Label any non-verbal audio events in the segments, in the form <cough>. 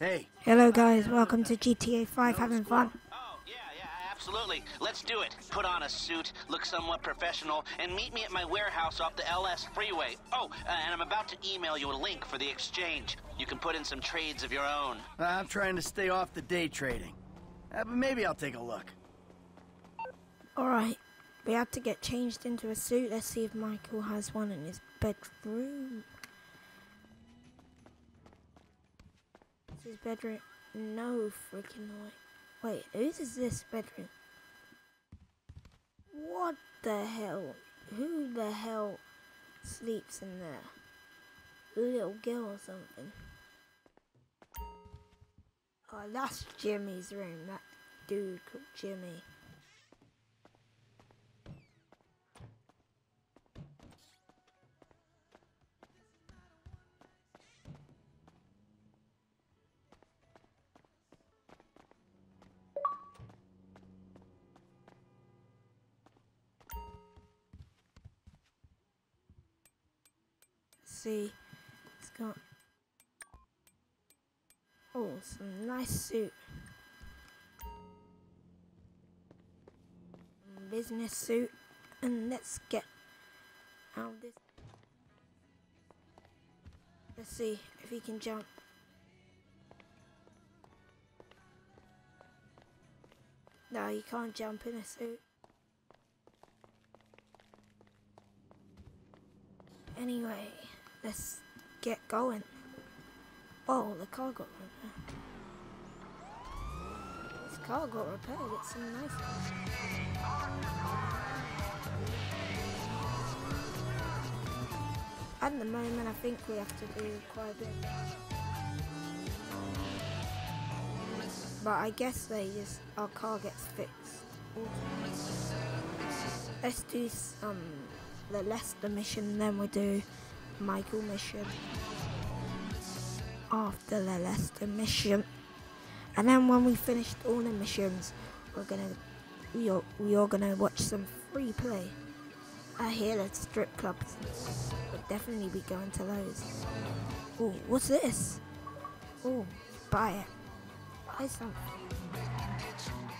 Hey, Hello guys, welcome to GTA 5 having fun. Oh, yeah, yeah, absolutely. Let's do it. Put on a suit, look somewhat professional, and meet me at my warehouse off the LS freeway. Oh, uh, and I'm about to email you a link for the exchange. You can put in some trades of your own. I'm trying to stay off the day trading. Uh, but maybe I'll take a look. Alright, we have to get changed into a suit. Let's see if Michael has one in his bedroom. Is his bedroom? No freaking way. Wait, whose is this bedroom? What the hell? Who the hell sleeps in there? A little girl or something. Oh, that's Jimmy's room. That dude called Jimmy. See. It's got oh some nice suit. Business suit and let's get out of this. Let's see if he can jump. No, you can't jump in a suit. Anyway, let's get going. Oh, the car got repaired. This car got repaired. It's nice. At the moment, I think we have to do quite a bit. But I guess they just our car gets fixed. Let's do some the Lester mission, then we do Michael mission. After the Lester mission, and then when we finished all the missions, we're gonna we are, we are gonna watch some free play. I hear that strip clubs. We'll definitely be going to those. Oh, what's this? Oh, buy it. Buy something.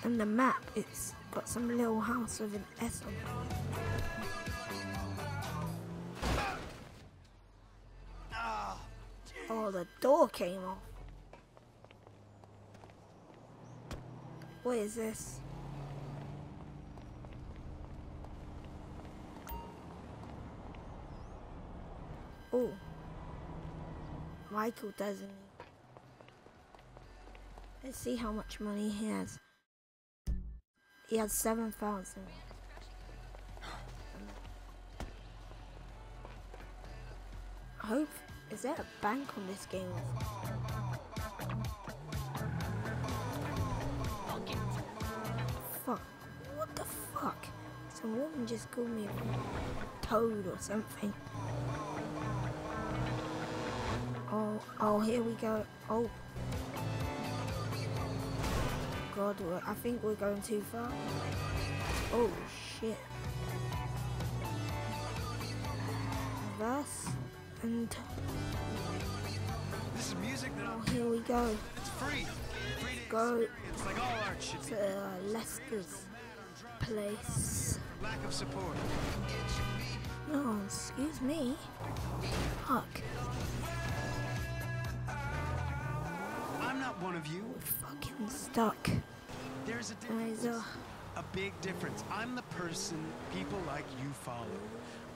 And the map, it's got some little house with an S on it. The door came off. What is this? Oh. Michael doesn't. Let's see how much money he has. He has 7,000. <gasps> Hope is there a bank on this game? Fuck. What the fuck? Some woman just called me a toad or something. Oh, oh, here we go. Oh. God, I think we're going too far. Oh, shit. Reverse and here we go it's free. Free Go. like all art should to uh, Lester's place. Lack of support. No, excuse me. Fuck. I'm not one of you. We're fucking stuck. There's a difference. uh, A big difference. I'm the person people like you follow.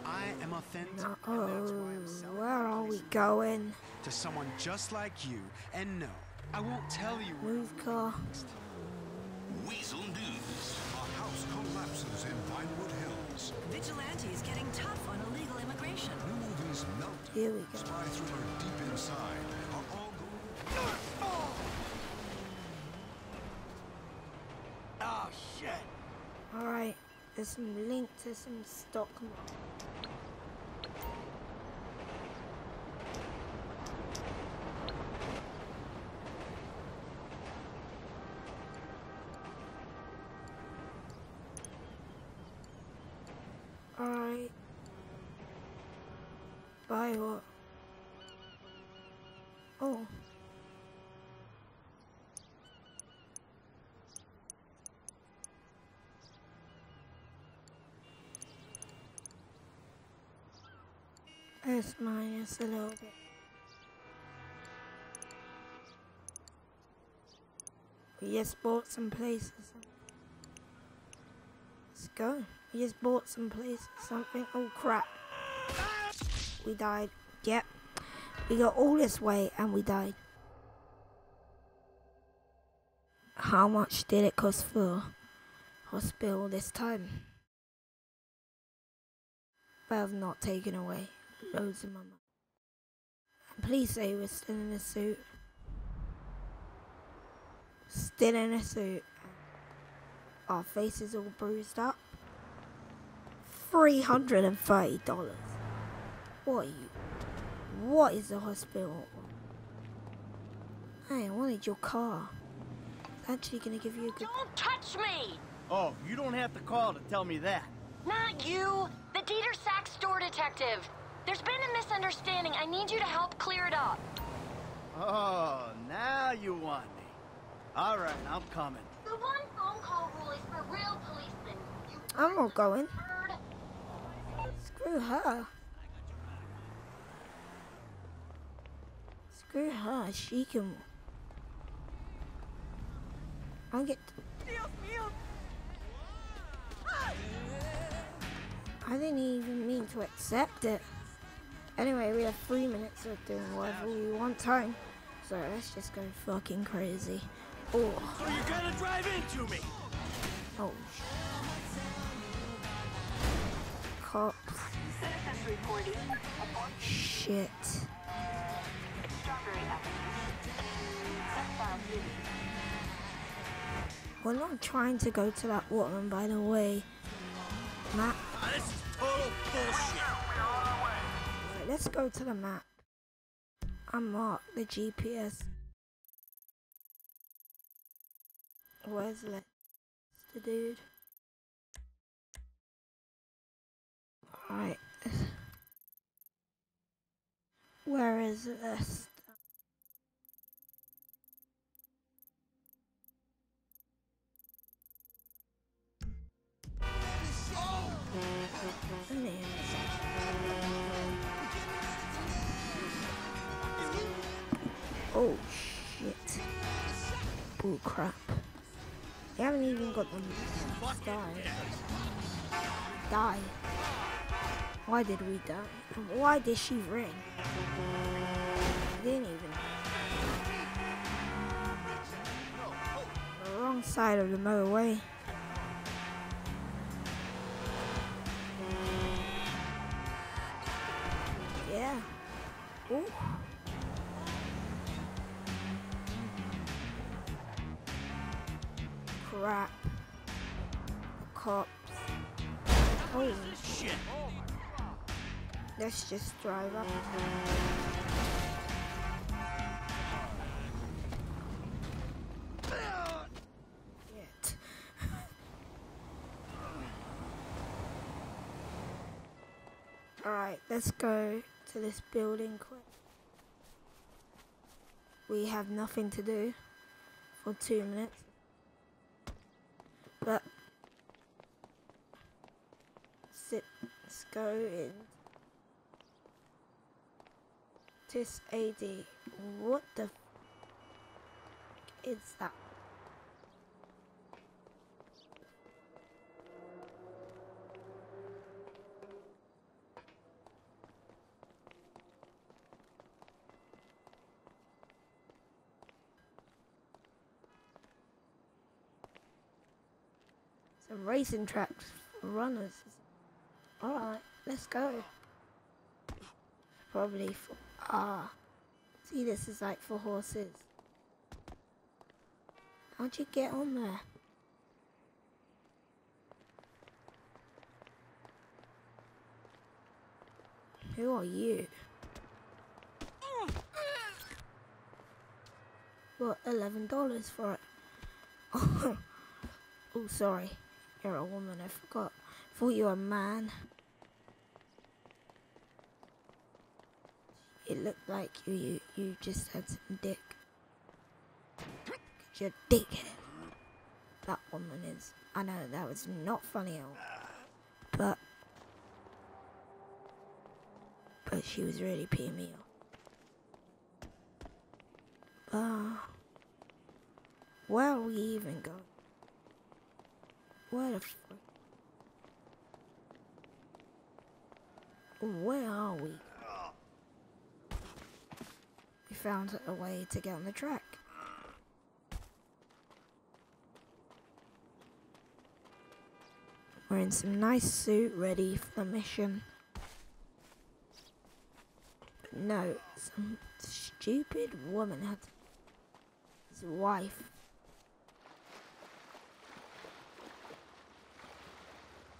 I am authentic. no, and that's why oh, where are we going? To someone just like you. And no, I won't tell you Move car. Weasel News. A house collapses in Vinewood Hills. Vigilantes getting tough on illegal immigration. New movies Meltdown, Here we go. Spy Thriller Deep Inside are all going. Oh, ah, shit. Alright, there's some link to some stock. Alright. Buy what? Oh. It's minus a little bit. We just bought some places. Let's go. We just bought some places. Something. Oh crap. We died. Yep. We got all this way and we died. How much did it cost for hospital this time? But I've not taken away loads of my money. Please say we're still in a suit. Still in a suit. Our faces all bruised up. $330. What are you? What is the hospital? Hey, I wanted your car. It's actually gonna give you a good. Don't touch me! Oh, you don't have to call to tell me that. Not you! The Dieter Sack store detective! There's been a misunderstanding. I need you to help clear it up. Oh, now you want me. All right, I'm coming. The one phone call rule is for real policemen. You I'm not going. Her. Screw her. She can. I'll get. I didn't even mean to accept it. Anyway, we have three minutes of doing whatever we want time. So let's just go fucking crazy. Oh, So you're gonna drive into me? oh. Shit. We're not trying to go to that woman, by the way. Map. This is total bullshit. Let's go to the map. Unmark the GPS. Where's the dude? Alright. Where is this? Oh shit. Bull crap. They haven't even got them die. Die. Why did we die? Why did she ring? Didn't even. The wrong side of the motorway. Yeah. Ooh. Crap. The cops. Let's just drive up. <laughs> Alright, let's go to this building quick. We have nothing to do for two minutes. But sit let's go in this AD. What the is that? Some racing tracks runners. Alright, let's go. Probably ah. See this is like for horses. How'd you get on there? Who are you? What, eleven dollars for it? <laughs> oh, sorry. You're a woman, I forgot. Thought you were a man. It looked like you, you, you just had some dick. you you're dickhead. That woman is. I know that was not funny at all. But. But she was really peeing me off. Uh, where are we even going? Where the fuck? Where are we? Found a way to get on the track. We're in some nice suit, ready for the mission. But no, some stupid woman had his wife.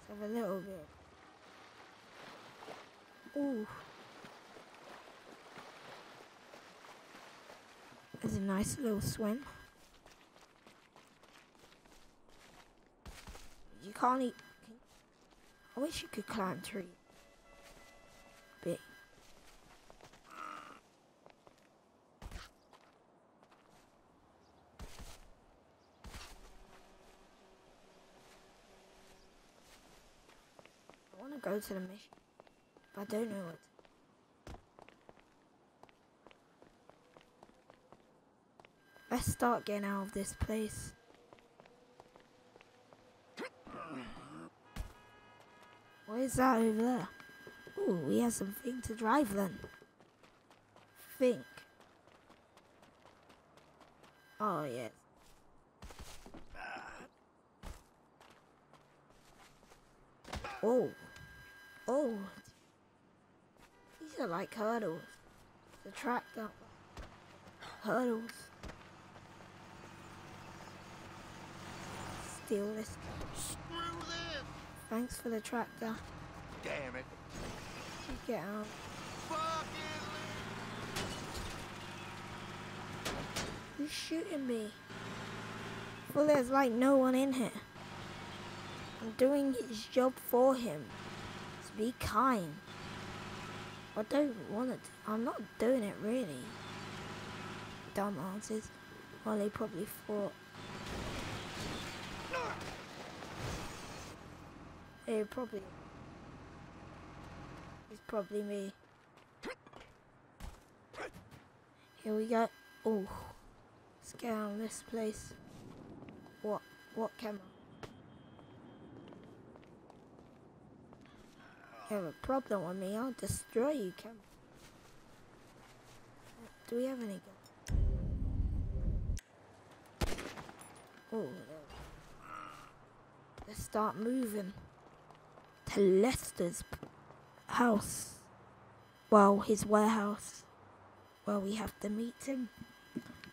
Let's have a little bit. Ooh. There's a nice little swim. You can't eat. I wish you could climb trees. I want to go to the mission, but I don't know what. Let's start getting out of this place. What is that over there? Ooh, we have something to drive then. Think. Oh, yes. Oh. Oh. These are like hurdles. The tractor. Hurdles. Screw this! Thanks for the tractor. Damn it. You get out. Who's shooting me? Well, there's like no one in here. I'm doing his job for him. So be kind. I don't want to. I'm not doing it really. Dumbasses. Well, they probably thought. They probably. It's probably me. Here we go. Oh. Let's this place. What? What camera? You have a problem with me, I'll destroy you, camera. Do we have any gun? Oh, there. Let's start moving to Lester's house. Well, his warehouse. Well, we have to meet him.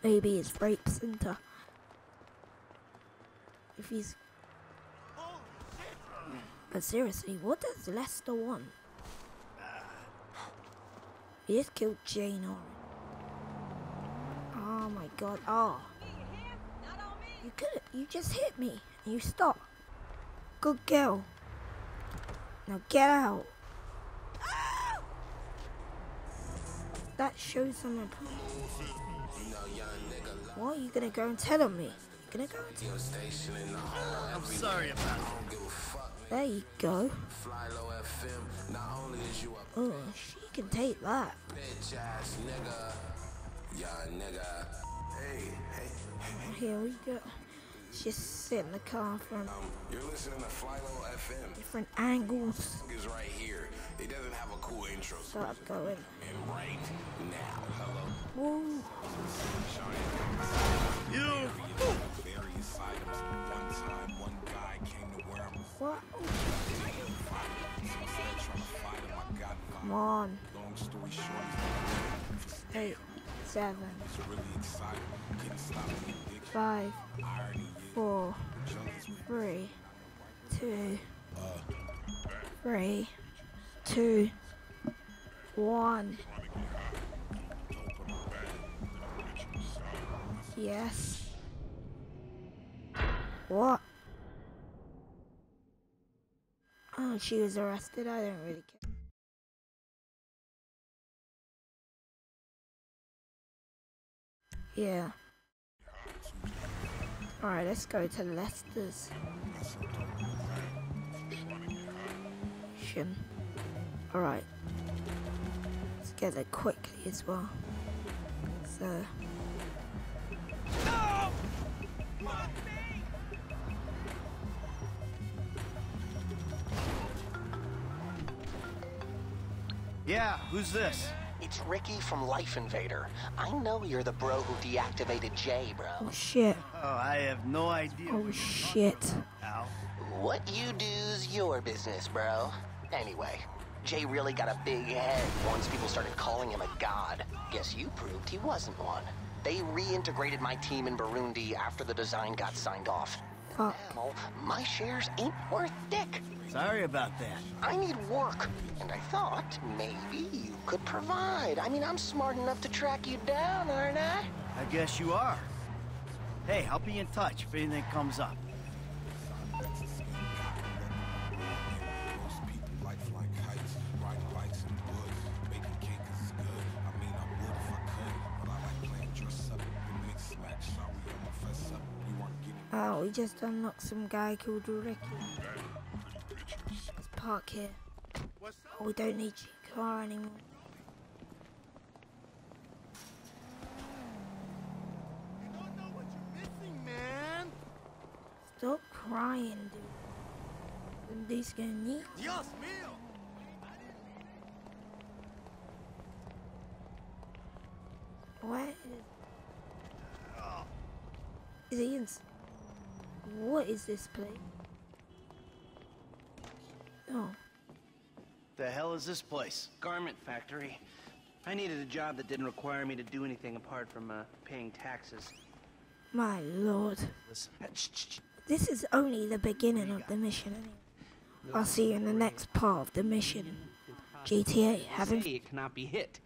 Maybe his rape center. If he's. But seriously, what does Lester want? He just killed Jane Orange. Oh my god. Oh. You could you just hit me. You stop. Good girl. Now get out. That shows some improvement. What are you gonna go and tell on me? You gonna go and tell I'm sorry about that. There you go. Oh, she can take that. Here we go. Just sit in the car from um, You're listening to Flylow FM. different angles. Is right here. It doesn't have a cool intro. So Start going. and right now, hello. Woo. You! Various items. One time, one guy came to where I'm What? instead trying to fight him. I got Come on. Long story short, Eight, seven, really exciting. Couldn't stop the addiction. five, four, three, two, three, two, one. Yes. What? Oh, she was arrested. I don't really care. Yeah. Alright, let's go to Lester's. Shin. Alright. Let's get there quickly as well. So. Yeah, who's this? It's Ricky from Life Invader. I know you're the bro who deactivated Jay, bro. Oh shit. Oh, I have no idea. Oh shit. What you do's your business, bro. Anyway, Jay really got a big head once people started calling him a god. Guess you proved he wasn't one. They reintegrated my team in Burundi after the design got signed off. Fuck. Now, my shares ain't worth dick. Sorry about that. I need work, and I thought maybe you could provide. I mean, I'm smart enough to track you down, aren't I? I guess you are. Hey, I'll be in touch if anything comes up. Most people life like heights, riding bikes in the woods, baking cake is good. I mean, I would if I could, but I like playing dress up and mix match. Sorry, I'ma fess up. You weren't getting Oh, we just unlocked some guy called Ricky. Let's park here. Oh, we don't need your car anymore. You don't know what you're missing, man. Stop crying, dude. Somebody's gonna need. Dios mío. What is... Is he in... What is this place? Oh, The hell is this place? Garment factory. I needed a job that didn't require me to do anything apart from uh, paying taxes. my lord. Listen, This is only the beginning of the mission. I'll see you in the next part of the mission. GTA, having... cannot be hit.